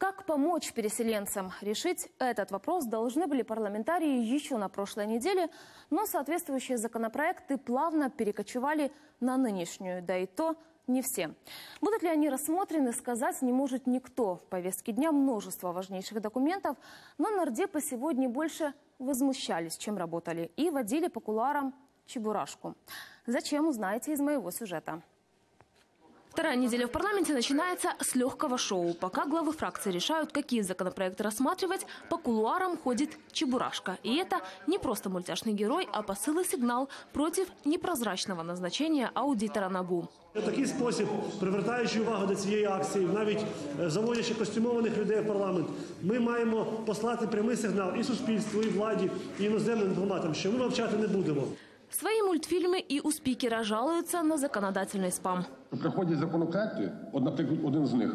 Как помочь переселенцам? Решить этот вопрос должны были парламентарии еще на прошлой неделе, но соответствующие законопроекты плавно перекочевали на нынешнюю, да и то не все. Будут ли они рассмотрены, сказать не может никто. В повестке дня множество важнейших документов, но нардепы сегодня больше возмущались, чем работали, и водили по кулуарам чебурашку. Зачем, узнаете из моего сюжета. Вторая неделя в парламенте начинается с легкого шоу. Пока главы фракции решают, какие законопроекты рассматривать, по кулуарам ходит Чебурашка. И это не просто мультяшный герой, а посыл и сигнал против непрозрачного назначения аудитора НАБУ. В такий спосіб, привертаючи увагу до цієї акції, навіть е, заводячи костюмованих людей в парламент, ми маємо послати прямий сигнал і суспільству, і владі, і іноземним дипломатам, що ми мовчати не будемо. Свои мультфильмы и у спикера жалуются на законодательный спам. Приходять законопроекти, от, наприклад, один з них,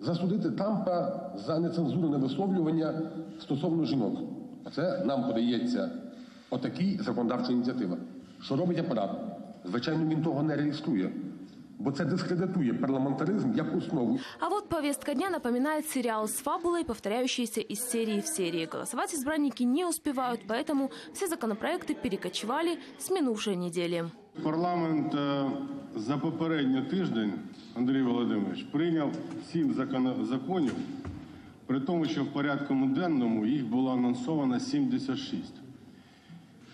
засудити Трампа за нецензурне висловлювання стосовно жінок. Це нам подається отакій законодавча ініціатива. Що робить апарат? Звичайно, він того не реєструє, бо це дискредитує парламентаризм як основу. А вот повестка дня напоминает сериал с фабулой, повторяющейся из серии в серии. Голосовать избранники не успевают, поэтому все законопроекты перекочевали с минувшей недели. Парламент е, за попередній тиждень, Андрій Володимирович, прийняв сім законів, при тому, що в порядку денному їх було анонсовано 76.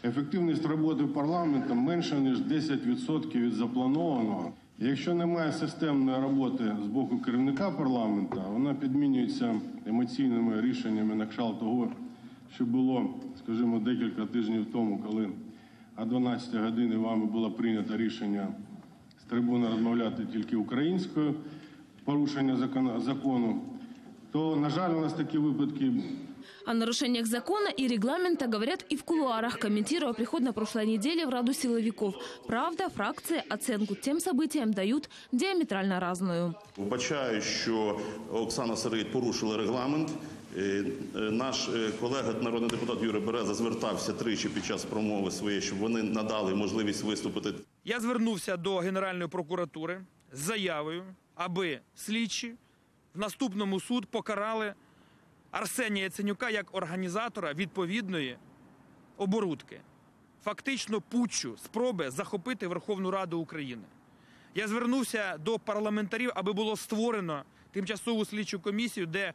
Ефективність роботи парламенту менше, ніж 10% від запланованого. Якщо немає системної роботи з боку керівника парламенту, вона підмінюється емоційними рішеннями на кшталт того, що було, скажімо, декілька тижнів тому, коли о 12 годині вами було прийнято рішення з трибуни розмовляти тільки українською, порушення закону, то, на жаль, у нас такі випадки О нарушениях закона и регламента говорят и в кулуарах, комментируя приход на прошлой неделе в Раду силовиков. Правда, фракции оценку тем событиям дают диаметрально разную. Вбачаю, що Оксана Сироїд порушила регламент. Е, е, Наш е, колега, народний депутат Юрій Береза, звертався тричі під час промови своєї, щоб вони надали можливість виступити. Я звернувся до Генеральної прокуратури з заявою, аби слідчі в наступному суд покарали Арсенія Яценюка як організатора відповідної оборудки, фактично путчу, спроби захопити Верховну Раду України. Я звернувся до парламентарів, аби було створено тимчасову слідчу комісію, де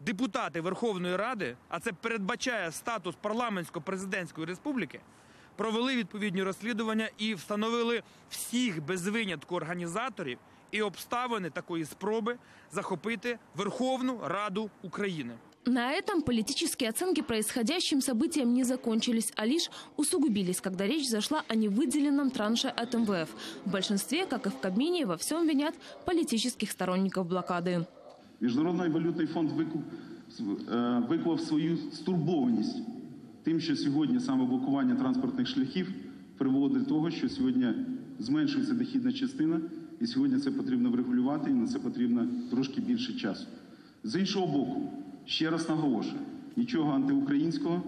депутати Верховної Ради, а це передбачає статус парламентсько-президентської республіки, провели відповідні розслідування і встановили всіх без винятку організаторів і обставини такої спроби захопити Верховну Раду України. На этом политические оценки происходящим событиям не закончились, а лишь усугубились, когда речь зашла о невыделенном транше от МВФ. В большинстве, как и в Кабмине, во всем винят политических сторонников блокады. Міжнародний валютний фонд викуп, е, виклав свою стурбованість тим, що сьогодні саме блокування транспортних шляхів приводить до того, що сьогодні зменшується дохідна частина, І сьогодні це потрібно врегулювати, і на це потрібно трошки більше часу. З іншого боку, ще раз наголошую: нічого антиукраїнського,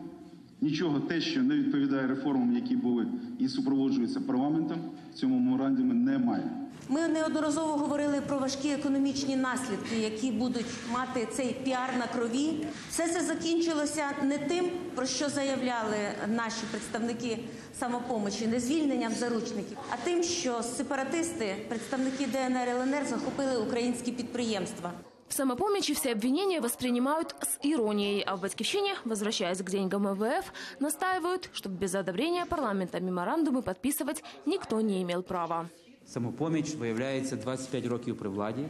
нічого те, що не відповідає реформам, які були і супроводжуються парламентом, в цьому меморандумі немає. Ми неодноразово говорили про важкі економічні наслідки, які будуть мати цей піар на крові. Все це закінчилося не тим, про що заявляли наші представники самопомочі, не звільненням заручників, а тим, що сепаратисти, представники ДНР ЛНР, захопили українські підприємства. В самопомощи все обвинения воспринимают с иронией, а в «Батьковщине», возвращаясь к деньгам МВФ, настаивают, чтобы без одобрения парламента меморандумы подписывать никто не имел права. Самопоміч виявляється 25 років при владі.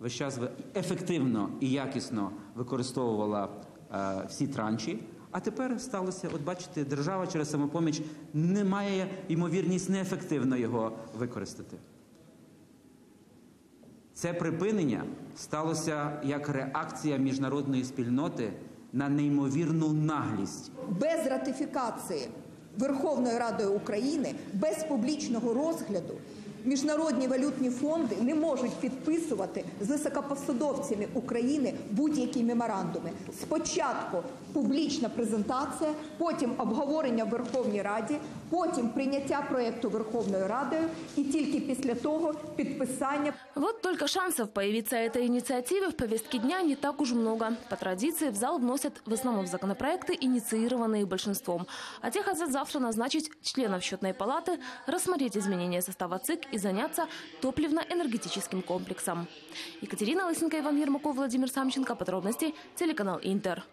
Весь час ефективно і якісно використовувала е, всі транші. А тепер сталося, от бачите, держава через самопоміч не має ймовірність неефективно його використати. Це припинення сталося як реакція міжнародної спільноти на неймовірну наглість без ратифікації Верховною Радою України, без публічного розгляду Міжнародні валютні фонди не можуть підписувати з високопосадовцями України будь-які меморандуми. Спочатку публічна презентація, потім обговорення в Верховній Раді, потім прийняття проєкту Верховною Радою і тільки після того підписання. Вот только шансов появиться этой инициативе в повестке дня не так уж много. По традиции в зал вносят в основном законопроекты, инициированные большинством. А те хотят завтра назначить членов счетной палаты, рассмотреть изменения состава ЦИК и заняться топливно-энергетическим комплексом. Екатерина Лысенко, Иван Ермаков, Владимир Самченко. Подробности телеканал Интер.